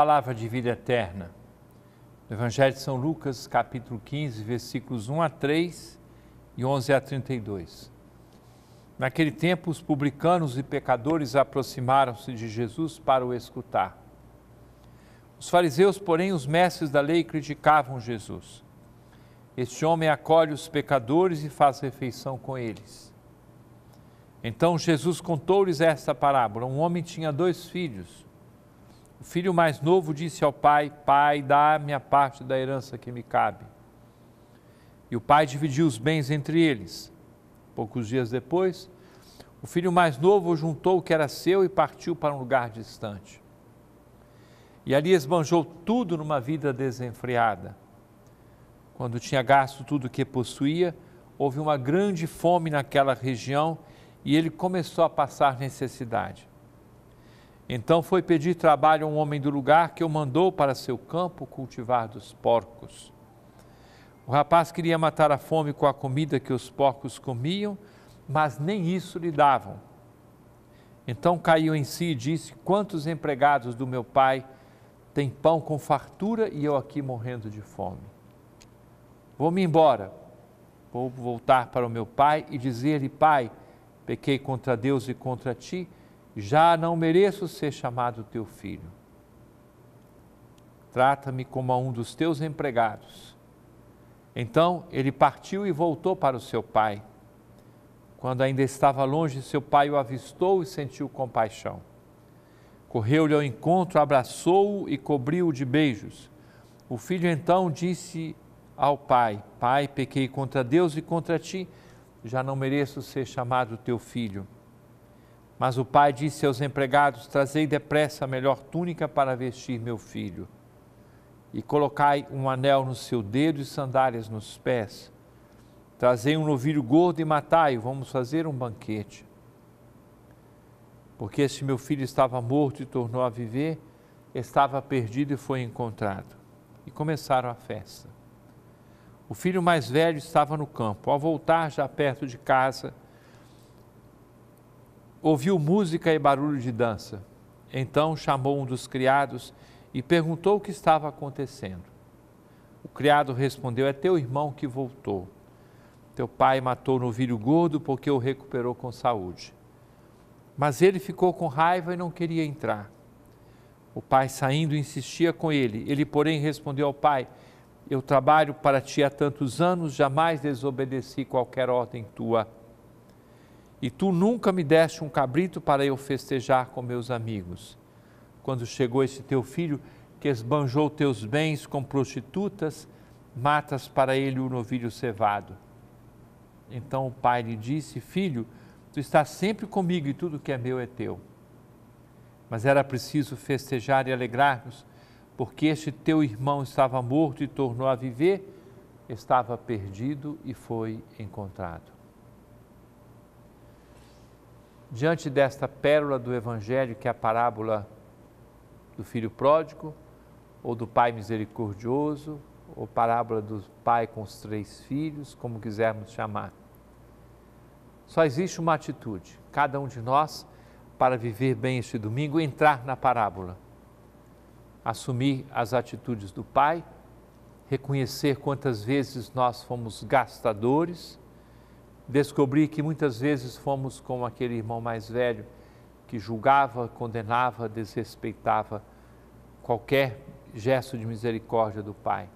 palavra de vida eterna. No Evangelho de São Lucas, capítulo 15, versículos 1 a 3 e 11 a 32. Naquele tempo, os publicanos e pecadores aproximaram-se de Jesus para o escutar. Os fariseus, porém, os mestres da lei, criticavam Jesus. Este homem acolhe os pecadores e faz refeição com eles. Então Jesus contou-lhes esta parábola: Um homem tinha dois filhos. O filho mais novo disse ao pai: Pai, dá-me a parte da herança que me cabe. E o pai dividiu os bens entre eles. Poucos dias depois, o filho mais novo juntou o que era seu e partiu para um lugar distante. E ali esbanjou tudo numa vida desenfreada. Quando tinha gasto tudo o que possuía, houve uma grande fome naquela região e ele começou a passar necessidade. Então foi pedir trabalho a um homem do lugar que o mandou para seu campo cultivar dos porcos. O rapaz queria matar a fome com a comida que os porcos comiam, mas nem isso lhe davam. Então caiu em si e disse: Quantos empregados do meu pai têm pão com fartura e eu aqui morrendo de fome? Vou-me embora, vou voltar para o meu pai e dizer-lhe: Pai, pequei contra Deus e contra ti já não mereço ser chamado teu filho. Trata-me como a um dos teus empregados. Então ele partiu e voltou para o seu pai. Quando ainda estava longe, seu pai o avistou e sentiu compaixão. Correu-lhe ao encontro, abraçou-o e cobriu-o de beijos. O filho então disse ao pai: Pai, pequei contra Deus e contra ti, já não mereço ser chamado teu filho. Mas o pai disse aos empregados: Trazei depressa a melhor túnica para vestir meu filho, e colocai um anel no seu dedo e sandálias nos pés. Trazei um novilho gordo e matai-o, vamos fazer um banquete. Porque este meu filho estava morto e tornou a viver, estava perdido e foi encontrado. E começaram a festa. O filho mais velho estava no campo. Ao voltar, já perto de casa, ouviu música e barulho de dança. Então chamou um dos criados e perguntou o que estava acontecendo. O criado respondeu: É teu irmão que voltou. Teu pai matou o novilho gordo porque o recuperou com saúde. Mas ele ficou com raiva e não queria entrar. O pai, saindo, insistia com ele. Ele, porém, respondeu ao pai: Eu trabalho para ti há tantos anos, jamais desobedeci qualquer ordem tua e tu nunca me deste um cabrito para eu festejar com meus amigos. Quando chegou esse teu filho, que esbanjou teus bens com prostitutas, matas para ele o novilho cevado. Então o pai lhe disse: Filho, tu estás sempre comigo e tudo que é meu é teu. Mas era preciso festejar e alegrar-nos, porque este teu irmão estava morto e tornou a viver, estava perdido e foi encontrado. Diante desta pérola do Evangelho, que é a parábola do filho pródigo, ou do pai misericordioso, ou parábola do pai com os três filhos, como quisermos chamar. Só existe uma atitude, cada um de nós, para viver bem este domingo, entrar na parábola, assumir as atitudes do pai, reconhecer quantas vezes nós fomos gastadores, descobri que muitas vezes fomos como aquele irmão mais velho que julgava, condenava, desrespeitava qualquer gesto de misericórdia do Pai.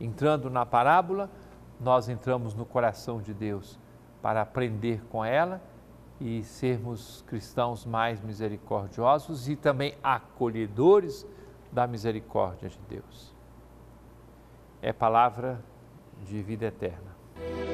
Entrando na parábola, nós entramos no coração de Deus para aprender com ela e sermos cristãos mais misericordiosos e também acolhedores da misericórdia de Deus. É palavra de vida eterna.